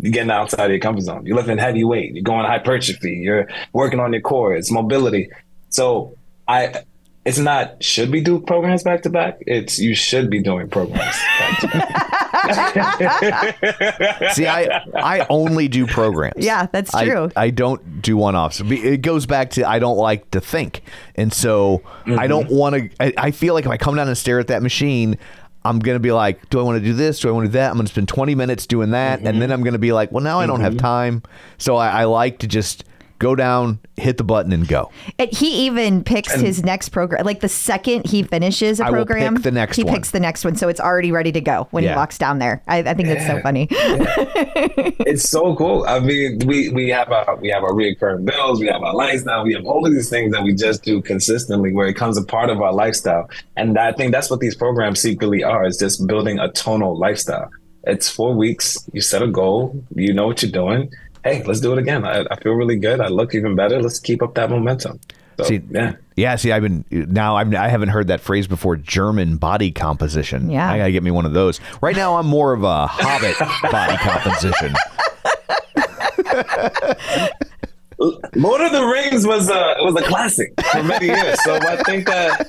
You're getting outside of your comfort zone. You're lifting heavy weight. You're going hypertrophy. You're working on your core. It's mobility. So I, it's not should we do programs back to back. It's you should be doing programs back to back. See, I I only do programs. Yeah, that's true. I, don't do one offs. It goes back to I don't like to think, and so I don't mm-hmm. want to. I, I feel like if I come down and stare at that machine. I'm gonna be like, do I want to do this? Do I want to do that? I'm gonna spend 20 minutes doing that, and mm-hmm. then I'm gonna be like, well, now I don't have mm-hmm. time. So I, I like to just go down, hit the button, and go. And he even picks his next program. Like the second he finishes a I will program, pick the next he one. picks the next one, so it's already ready to go when he walks down there. I, I think that's so funny. it's so cool. I mean, we we have our we have our recurring bills, we have our lifestyle, we have all of these things that we just do consistently, where it becomes a part of our lifestyle. And I think that's what these programs secretly are: is just building a tonal lifestyle. It's four weeks. You set a goal. You know what you're doing. Hey, let's do it again. I, I feel really good. I look even better. Let's keep up that momentum. So, See, yeah. yeah. See, I've been now. I'm, I haven't heard that phrase before. German body composition. Yeah. I gotta get me one of those. Right now, I'm more of a Hobbit body composition. Lord of the Rings was a was a classic for many years. So I think that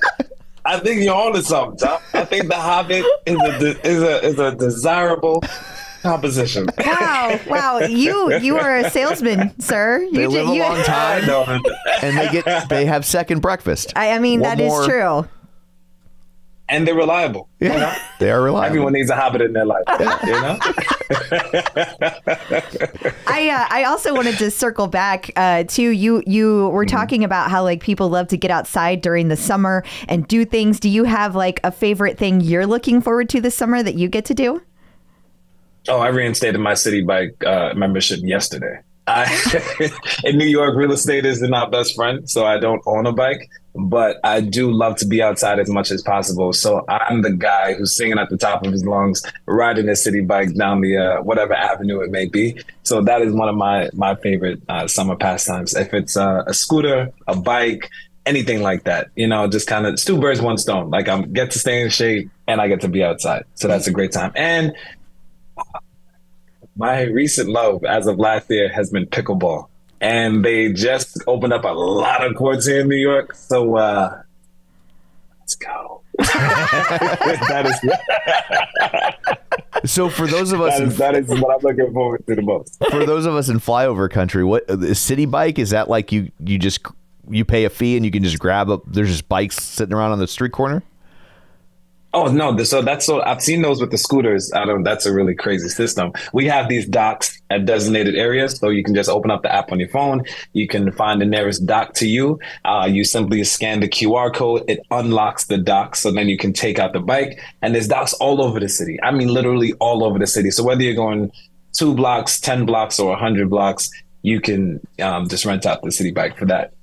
I think you're on to something. Tom. I think The Hobbit is a de- is a is a desirable composition. Wow, wow, you you are a salesman, sir. You They ju- live a long time, and they get they have second breakfast. I, I mean, One that is more- true. and they're reliable. Yeah, they are reliable. Everyone needs a hobbit in their life. You know? I uh, I also wanted to circle back uh, to you. You were Mm-hmm. talking about how like people love to get outside during the summer and do things. Do you have like a favorite thing you're looking forward to this summer that you get to do? Oh, I reinstated my Citi Bike uh, membership yesterday. I, in New York, real estate is not best friend, so I don't own a bike, but I do love to be outside as much as possible. So I'm the guy who's singing at the top of his lungs, riding his Citi Bike down the uh, whatever avenue it may be. So that is one of my my favorite uh, summer pastimes. If it's uh, a scooter, a bike, anything like that, you know, just kind of two birds, one stone. Like I get to stay in shape and I get to be outside, so that's a great time. And my recent love as of last year has been pickleball. And they just opened up a lot of courts here in New York. So uh let's go. that is so for those of us that in that is what I'm looking forward to the most. for those of us in flyover country, what Citi Bike is that like you you just you pay a fee and you can just grab up there's just bikes sitting around on the street corner? Oh no! So that's so I've seen those with the scooters. I don't. That's a really crazy system. We have these docks at designated areas, so you can just open up the app on your phone. You can find the nearest dock to you. Uh, you simply scan the QR code. It unlocks the dock, so then you can take out the bike. And there's docks all over the city. I mean, literally all over the city. So whether you're going two blocks, ten blocks, or hundred blocks, you can um, just rent out the Citi Bike for that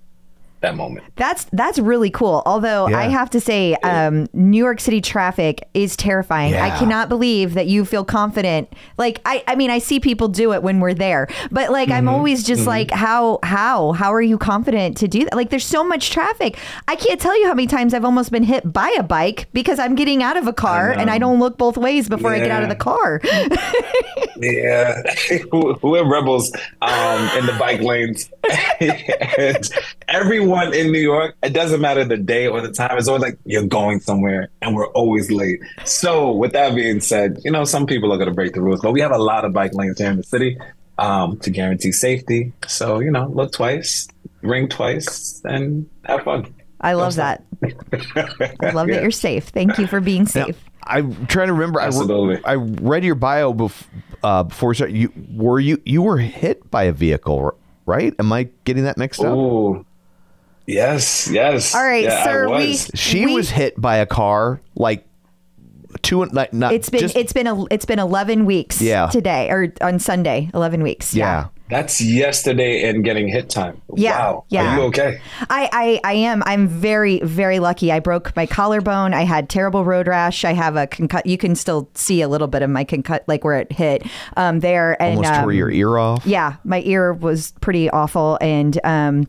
that moment. That's that's really cool. Although Yeah. I have to say, um, New York City traffic is terrifying. I cannot believe that you feel confident. Like I, I mean, I see people do it when we're there, but like I'm always just like, how, how, how are you confident to do that? Like, there's so much traffic. I can't tell you how many times I've almost been hit by a bike because I'm getting out of a car and I don't look both ways before I get out of the car. Yeah, we're rebels um, in the bike lanes. And everyone in New York, it doesn't matter the day or the time, it's always like you're going somewhere and we're always late. So, with that being said, you know, some people are going to break the rules, but we have a lot of bike lanes here in the city um, to guarantee safety. So, you know, look twice, ring twice, and have fun. I love that. I love that you're safe. Thank you for being Now, safe. I'm trying to remember. I, re- I read your bio bef- uh, before we. You were you you were hit by a vehicle, right? Am I getting that mixed up? Ooh. Yes, yes. All right, Yeah, I sir. We. She we- was hit by a car like two like not It's been just- it's been a, it's been 11 weeks Yeah. today or on Sunday 11 weeks. yeah. That's yesterday and getting hit time. Yeah, Wow. yeah. Are you okay? I, I I am I'm very very lucky. I broke my collarbone. I had terrible road rash. I have a concut. You can still see a little bit of my concut like where it hit um there and almost tore um, your ear off. Yeah, my ear was pretty awful and um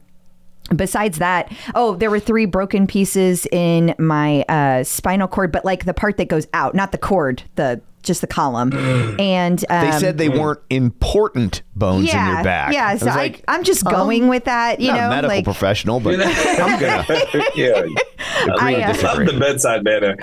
Besides that, oh, there were three broken pieces in my uh, spinal cord, but like the part that goes out, not the cord, the just the column. and um, They said they weren't important bones yeah, in your back. Yeah, so was I, like, I'm just going with that, you not know, a medical like professional, but I'm gonna yeah. agree I, to uh, disagree. Love the bedside manner.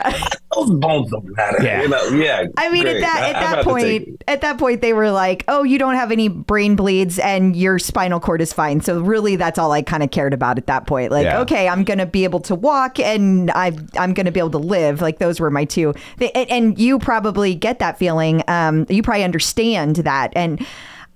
Those bones don't matter. Yeah. You know, yeah. I mean, great. at that at I'd that point, at that point, they were like, "Oh, you don't have any brain bleeds, and your spinal cord is fine." So really, that's all I kind of cared about at that point. Like, Yeah. okay, I'm gonna be able to walk, and I I'm gonna be able to live. Like those were my two. They, and, and you probably get that feeling. Um, you probably understand that, and.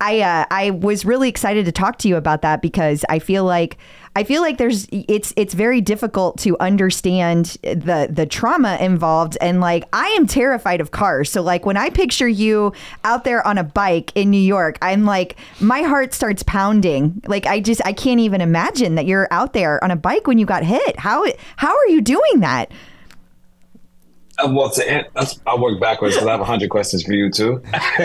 I uh, I was really excited to talk to you about that because I feel like I feel like there's it's it's very difficult to understand the the trauma involved and like I am terrified of cars. So like when I picture you out there on a bike in New York, I'm like my heart starts pounding. Like I just I can't even imagine that you're out there on a bike when you got hit. How how are you doing that? Well, to that's, I'll work backwards because I have a hundred questions for you too.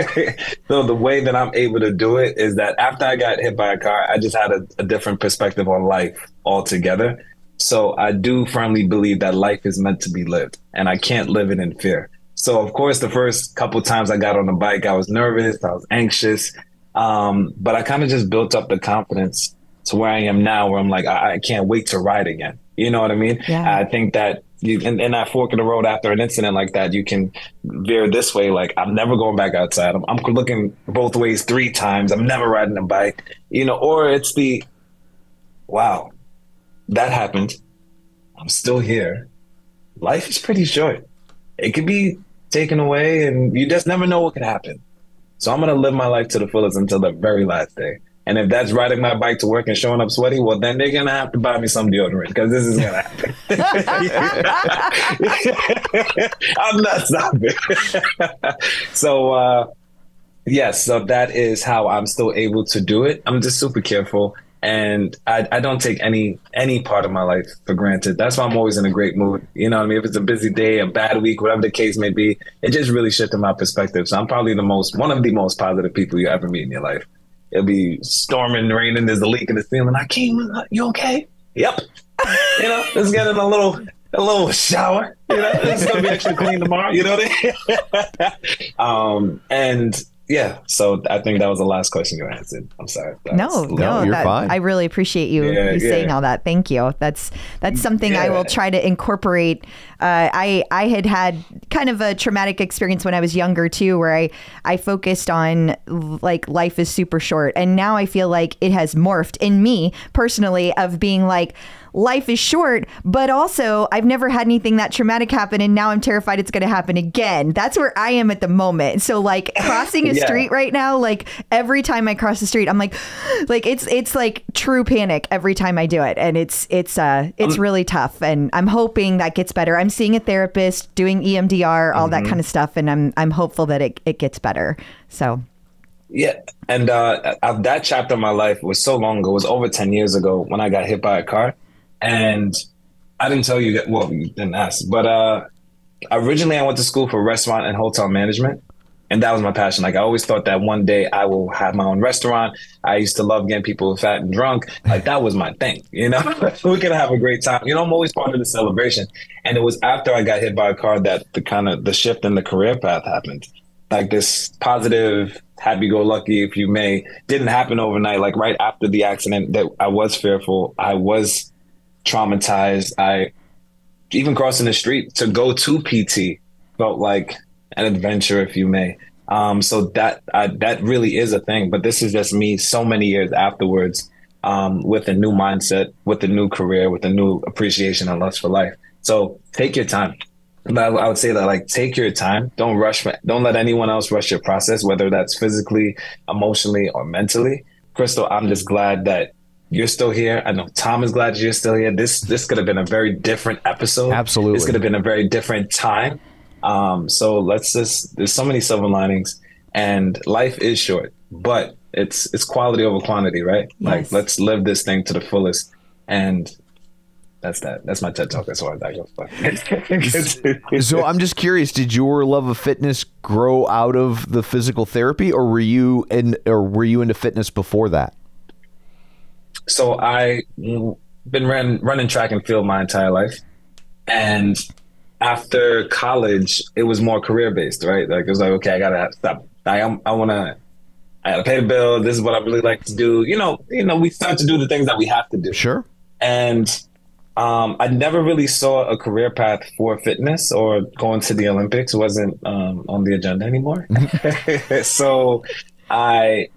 so the way that I'm able to do it is that after I got hit by a car, I just had a, a different perspective on life altogether. So I do firmly believe that life is meant to be lived, and I can't live it in fear. So of course, the first couple times I got on the bike, I was nervous, I was anxious, um, but I kind of just built up the confidence to where I am now, where I'm like, I, I can't wait to ride again. You know what I mean? Yeah. I think that you in, in that fork in the road after an incident like that, you can veer this way. Like I'm never going back outside. I'm, I'm looking both ways three times. I'm never riding a bike, you know. Or it's the, wow, that happened. I'm still here. Life is pretty short. It could be taken away, and you just never know what could happen. So I'm gonna live my life to the fullest until the very last day. And if that's riding my bike to work and showing up sweaty, well, then they're gonna have to buy me some deodorant because this is gonna happen. I'm not stopping. so, uh, yes, so that is how I'm still able to do it. I'm just super careful, and I, I don't take any any part of my life for granted. That's why I'm always in a great mood. You know what I mean? If it's a busy day, a bad week, whatever the case may be, it just really shifted my perspective. So I'm probably the most one of the most positive people you ever meet in your life. It'll be storming, raining. There's a leak in the ceiling. I came. You okay? Yep. You know, let's get in a little a little shower. You know, it's gonna be extra clean tomorrow. You know what I mean? um, and yeah, so I think that was the last question you answered. I'm sorry. That No, no, you're that, fine. I really appreciate you, Yeah, you saying all that. Thank you. That's that's something I will try to incorporate. Uh, I I had had kind of a traumatic experience when I was younger too, where I I focused on like life is super short, and now I feel like it has morphed in me personally of being like life is short, but also I've never had anything that traumatic happen, and now I'm terrified it's going to happen again. That's where I am at the moment. So like crossing a Yeah. street right now, like every time I cross the street, I'm like, like it's it's like true panic every time I do it, and it's it's uh it's really tough. And I'm hoping that gets better. I'm seeing a therapist, doing EMDR, all that kind of stuff, and I'm I'm hopeful that it it gets better. So Yeah, and uh, uh, that chapter of my life was so long ago. It was over ten years ago when I got hit by a car, and I didn't tell you that. Well, you didn't ask, but uh, originally I went to school for restaurant and hotel management, and that was my passion. Like I always thought that one day I will have my own restaurant. I used to love getting people fat and drunk. Like that was my thing. You know, we could have a great time. You know, I'm always part of the celebration. And it was after I got hit by a car that the kind of the shift in the career path happened like this positive happy-go-lucky if you may didn't happen overnight like right after the accident that i was fearful i was traumatized i even crossing the street to go to pt felt like an adventure if you may um, so that that really is a thing but this is just me so many years afterwards um, with a new mindset with a new career with a new appreciation and lust for life so take your time but I, I would say that like take your time. Don't rush. Don't let anyone else rush your process, whether that's physically, emotionally, or mentally. Crystal, I'm just glad that you're still here. I know Tom is glad you're still here. This this could have been a very different episode. Absolutely. this could have been a very different time. Um, so let's just. There's so many silver linings, and life is short, but it's it's quality over quantity, right? Like let's live this thing to the fullest, and that's that. That's my TED talk as far as that goes. So I'm just curious, did your love of fitness grow out of the physical therapy or were you in or were you into fitness before that? So I been ran, running track and field my entire life, and after college, it was more career based, right? Like it was like, okay, I gotta stop. I am, I want to. I gotta pay the bill. This is what I really like to do. You know, you know, we start to do the things that we have to do, Sure. and um, I never really saw a career path for fitness or going to the Olympics wasn't um, on the agenda anymore. so I,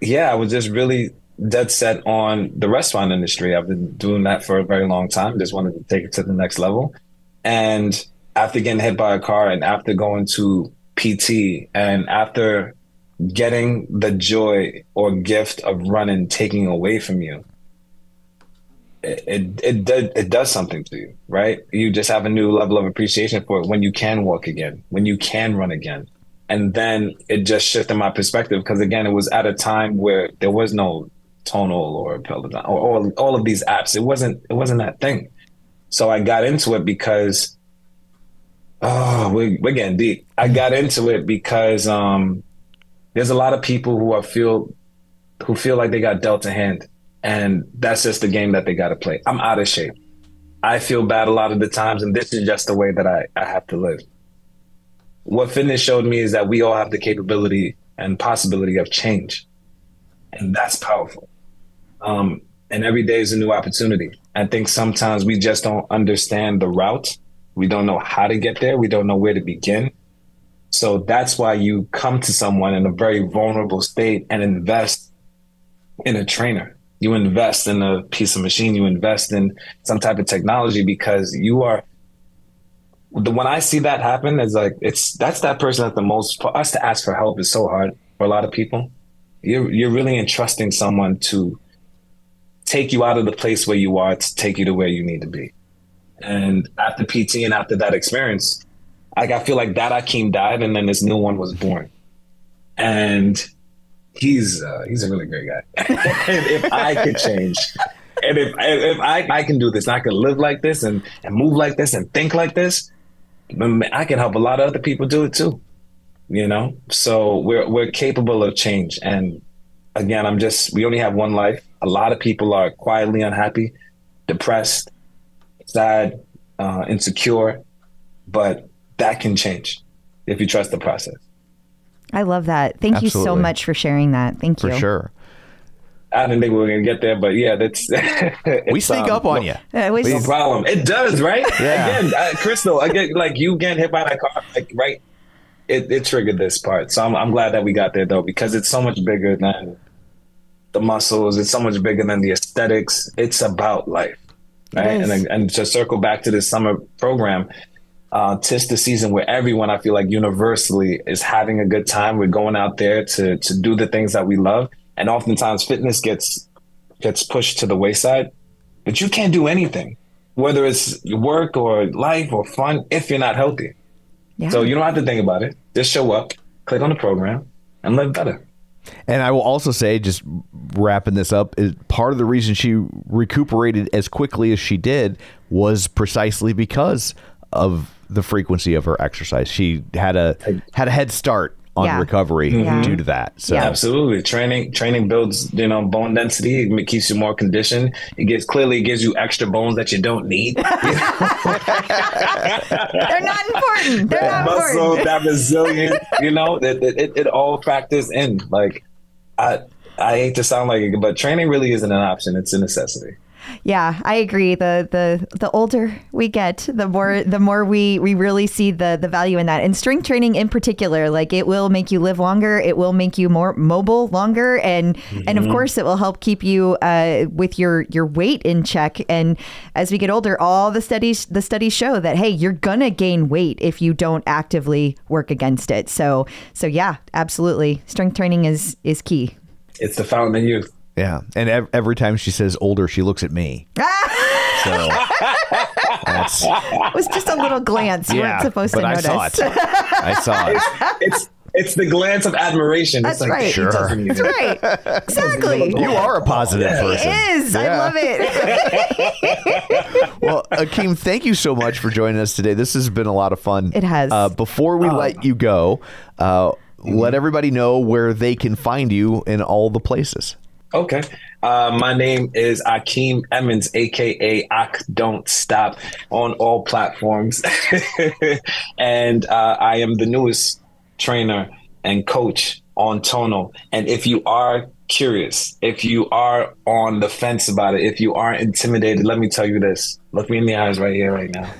yeah, I was just really dead set on the restaurant industry. I've been doing that for a very long time. Just wanted to take it to the next level. And after getting hit by a car and after going to PT and after getting the joy or gift of running taking away from you, it it it, it does something to you, right? You just have a new level of appreciation for it when you can walk again, when you can run again, and then it just shifted my perspective because again, it was at a time where there was no Tonal or Peloton or all, all of these apps. It wasn't it wasn't that thing. So I got into it because oh, we're, we're getting deep. I got into it because um, there's a lot of people who are feel who feel like they got dealt a hand, and that's just the game that they got to play. I'm out of shape. I feel bad a lot of the times, and this is just the way that I, I have to live. What fitness showed me is that we all have the capability and possibility of change, and that's powerful. Um, and every day is a new opportunity. I think sometimes we just don't understand the route We don't know how to get there. We don't know where to begin. So that's why you come to someone in a very vulnerable state and invest in a trainer. You invest in a piece of machine. You invest in some type of technology because you are. The, when I see that happen, it's like it's that's that person at the most. For us to ask for help is so hard for a lot of people. You're you're really entrusting someone to take you out of the place where you are to take you to where you need to be. And after PT and after that experience, like I feel like that Ackeem died and then this new one was born. And he's uh, he's a really great guy. if I could change, and if if I, I can do this, I can live like this and, and move like this and think like this, I can help a lot of other people do it too. You know, so we're we're capable of change. And again, I'm just we only have one life. A lot of people are quietly unhappy, depressed, sad, uh, insecure, but that can change if you trust the process. I love that. Thank you so much for sharing that. Thank For you. For sure. I didn't think we were gonna get there, but yeah, that's We sneak um, up on no- you. Uh, it No problem. It does, right? Yeah. Again, uh, Crystal, again, like you getting hit by that car, like right. It, it triggered this part, so I'm, I'm glad that we got there though because it's so much bigger than the muscles. It's so much bigger than the aesthetics. It's about life, right? And and to circle back to this summer program, uh, tis the season where everyone I feel like universally is having a good time. We're going out there to to do the things that we love, and oftentimes fitness gets gets pushed to the wayside. But you can't do anything, whether it's work or life or fun, if you're not healthy. yeah. So you don't have to think about it. Just show up, click on the program, and live better. And I will also say, just wrapping this up, is part of the reason she recuperated as quickly as she did was precisely because of the frequency of her exercise. She had a had a head start on Yeah. recovery mm-hmm. Yeah. due to that. So Yeah. Absolutely, training training builds you know bone density. It keeps you more conditioned. It gives clearly it gives you extra bones that you don't need. They're not important. They're that not muscle, important. that resilience, you know, it, it, it, it all factors in. Like, I I hate to sound like it, but training really isn't an option; it's a necessity. Yeah, I agree. The the the older we get, the more the more we we really see the the value in that. And strength training in particular, like it will make you live longer. It will make you more mobile longer, and and of course it will help keep you uh, with your your weight in check. And as we get older, all the studies the studies show that hey, you're gonna gain weight if you don't actively work against it. So so yeah, absolutely, strength training is is key. It's the fountain of youth. Yeah, and ev- every time she says older, she looks at me. so that's It was just a little glance. You yeah, weren't supposed but to I notice. saw it. I saw it. It's it's the glance of admiration. That's it's like, right. Sure. That's right. Exactly. You are a positive person. It is. I Yeah. love it. Well, Ackeem, thank you so much for joining us today. This has been a lot of fun. It has. Uh, before we let you go, uh, let everybody know where they can find you in all the places. Okay. Uh, my name is Ackeem Emmons, aka Ak Don't Stop, on all platforms, and uh, I am the newest trainer and coach on Tonal. And if you are curious, if you are on the fence about it, if you are intimidated, let me tell you this: look me in the eyes right here, right now.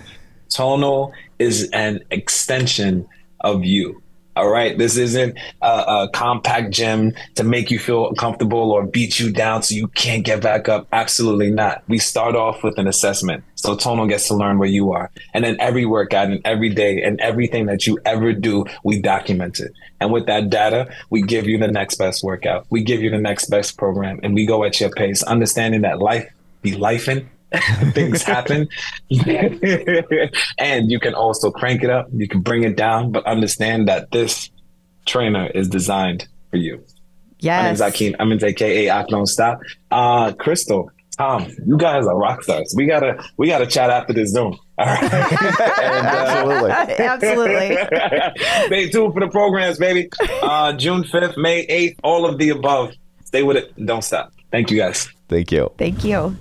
Tonal is an extension of you. All right. This isn't a, a compact gym to make you feel comfortable or beat you down so you can't get back up. Absolutely not. We start off with an assessment. So Tonal gets to learn where you are. And then every workout and every day and everything that you ever do, we document it. And with that data, we give you the next best workout. We give you the next best program and we go at your pace, understanding that life be life lifing things happen. And you can also crank it up. You can bring it down but understand that this trainer is designed for you. Yeah. my name is Ackeem I'm in aka Ak Don't Stop. Uh Crystal Tom you guys are rock stars. We gotta we gotta chat after this Zoom. All right. And, uh, Absolutely. Absolutely. stay tuned for the programs baby. Uh June 5th May 8th all of the above. Stay with it. Don't stop. Thank you guys. Thank you. Thank you.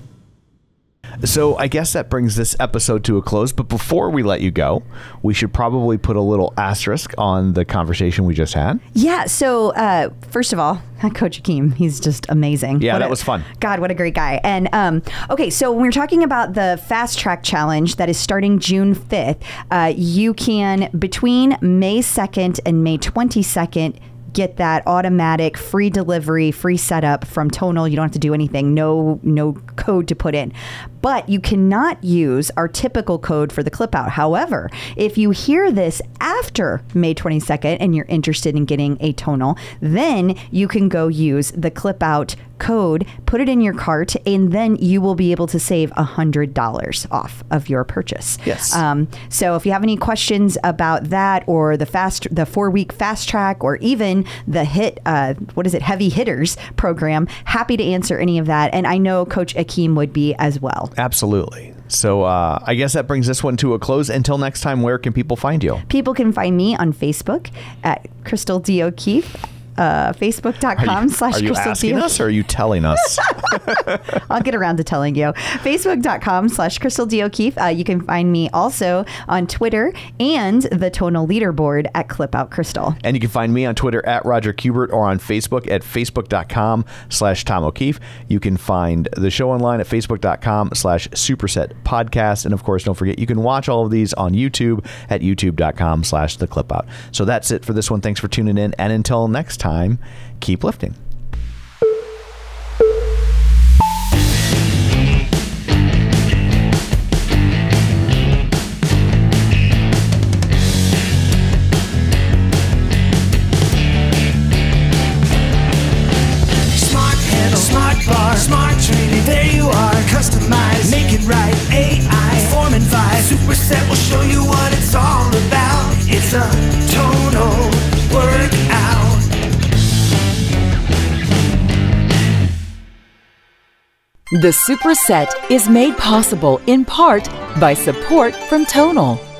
So I guess that brings this episode to a close. But before we let you go, we should probably put a little asterisk on the conversation we just had. Yeah. So, uh, first of all, Coach Ackeem, he's just amazing. Yeah, What that a- was fun. God, what a great guy. And um, okay, so when we're talking about the Fast Track Challenge that is starting June 5th, uh, you can, between May 2nd and May 22nd, get that automatic free delivery, free setup from Tonal. You don't have to do anything. No, no code to put in. But you cannot use our typical code for the clip out. However, if you hear this after May 22nd and you're interested in getting a tonal, then you can go use the clip out code, put it in your cart, and then you will be able to save $100 off of your purchase. Yes. Um, so if you have any questions about that or the fast, the four week fast track, or even the hit, uh, what is it, heavy hitters program, happy to answer any of that. And I know Coach Ackeem would be as well. Absolutely. So uh, I guess that brings this one to a close. Until next time, where can people find you? People can find me on Facebook at Crystal D. O'Keefe. Uh, Facebook.com slash Are you asking us or are you telling us? I'll get around to telling you. Facebook.com slash Crystal D. O'Keefe. Uh, you can find me also on Twitter and the tonal leaderboard at Clip Out Crystal. and you can find me on Twitter at Roger Kubert or on Facebook at facebook.com slash Tom O'Keefe. You can find the show online at facebook.com slash superset podcast. And of course, don't forget, you can watch all of these on YouTube at youtube.com slash the clip out. So that's it for this one. Thanks for tuning in. And until next time, keep lifting. The Superset is made possible in part by support from Tonal.